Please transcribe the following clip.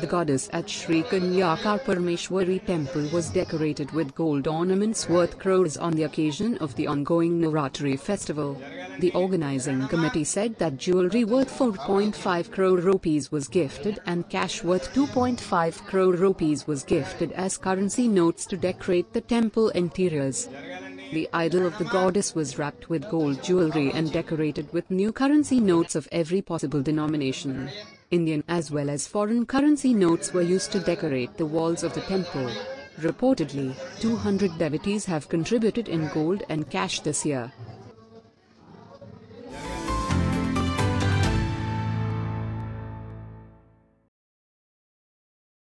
The goddess at Sri Kanyaka Parameswari temple was decorated with gold ornaments worth crores on the occasion of the ongoing Navratri festival. The organizing committee said that jewelry worth 4.5 crore rupees was gifted and cash worth 2.5 crore rupees was gifted as currency notes to decorate the temple interiors. The idol of the goddess was wrapped with gold jewelry and decorated with new currency notes of every possible denomination. Indian as well as foreign currency notes were used to decorate the walls of the temple. Reportedly, 200 devotees have contributed in gold and cash this year.